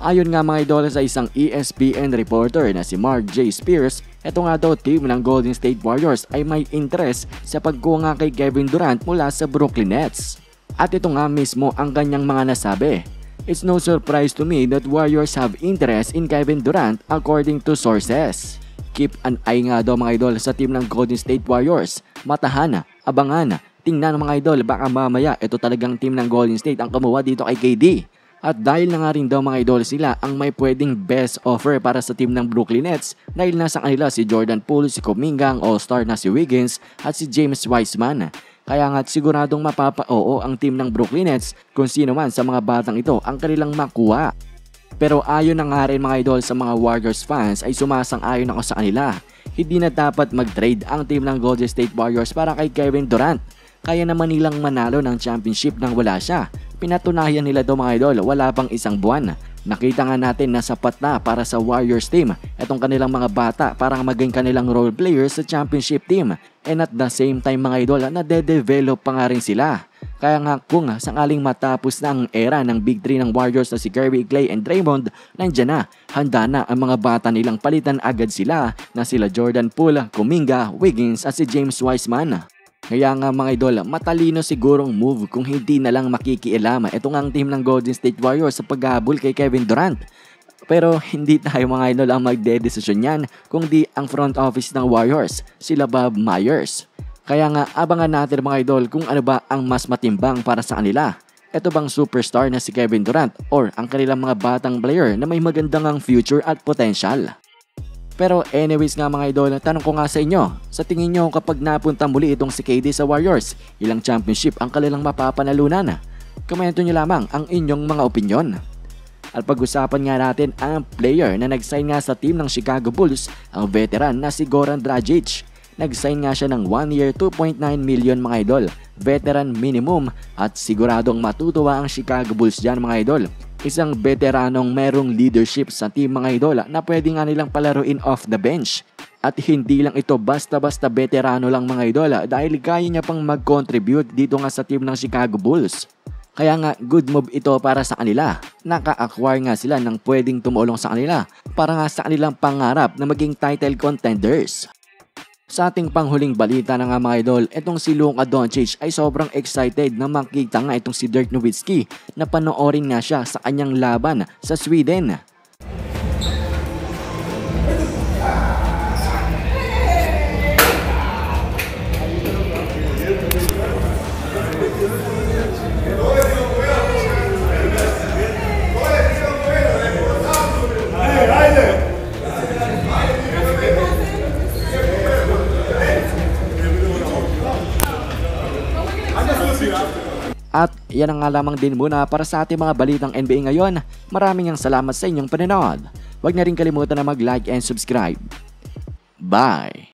Ayon nga mga idol sa isang ESPN reporter na si Mark J. Spears, ito nga daw team ng Golden State Warriors ay may interest sa pagkuha nga kay Kevin Durant mula sa Brooklyn Nets. At ito nga mismo ang kanyang mga nasabi. It's no surprise to me that Warriors have interest in Kevin Durant according to sources. Keep an eye nga daw mga idol sa team ng Golden State Warriors. Matahana, abangan, tingnan mga idol baka mamaya ito talagang team ng Golden State ang kumuha dito kay KD. At dahil na nga rin daw mga idol sila ang may pwedeng best offer para sa team ng Brooklyn Nets dahil nasa kanila si Jordan Poole, si Kuminga, ang all-star na si Wiggins at si James Wiseman. Kaya nga siguradong mapapa-oo ang team ng Brooklyn Nets kung sino man sa mga batang ito ang kanilang makuha. Pero ayon na nga rin mga idol sa mga Warriors fans ay sumasang-ayon ako sa kanila. Hindi na dapat mag-trade ang team ng Golden State Warriors para kay Kevin Durant. Kaya naman nilang manalo ng championship nang wala siya. Pinatunayan nila daw mga idol wala pang isang buwan. Nakita nga natin na sapat na para sa Warriors team itong kanilang mga bata para maging kanilang role players sa championship team. And at the same time mga idol na de-develop pa nga rin sila. Kaya nga kung sangaling matapos na ang era ng Big 3 ng Warriors na si Curry, Clay and Draymond, nandyan na, handa na ang mga bata nilang palitan agad sila na sila Jordan Poole, Kuminga, Wiggins at si James Wiseman. Kaya nga mga idol, matalino sigurong move kung hindi na lang makikialam ito nga ang team ng Golden State Warriors sa paghabol kay Kevin Durant. Pero hindi tayo mga idol ang magdedesisyon yan kung di ang front office ng Warriors, sila Bob Myers. Kaya nga abangan natin mga idol kung ano ba ang mas matimbang para sa kanila. Ito bang superstar na si Kevin Durant or ang kanilang mga batang player na may magandang ang future at potential? Pero anyways nga mga idol, tanong ko nga sa inyo, sa tingin nyo kapag napunta muli itong si KD sa Warriors, ilang championship ang kanilang mapapanalunan? Komento nyo lamang ang inyong mga opinyon. At pag-usapan nga natin ang player na nag-sign nga sa team ng Chicago Bulls, ang veteran na si Goran Dragic. Nag-sign nga siya ng 1 year 2.9 million mga idol, veteran minimum at siguradong matutuwa ang Chicago Bulls dyan mga idol. Isang veteranong merong leadership sa team mga idol na pwede nga nilang palaruin off the bench. At hindi lang ito basta-basta veterano lang mga idol dahil kaya niya pang mag-contribute dito nga sa team ng Chicago Bulls. Kaya nga good move ito para sa kanila. Naka-acquire nga sila ng pwedeng tumulong sa kanila para nga sa kanilang pangarap na maging title contenders. Sa ating panghuling balita na nga mga idol, itong si Luka Doncic ay sobrang excited na makita nga itong si Dirk Nowitzki na panoorin nga siya sa kanyang laban sa Sweden. At yan ang nga lamang din muna para sa ating mga balitang NBA ngayon. Maraming ang salamat sa inyong panonood. Huwag na rin kalimutan na mag-like and subscribe. Bye!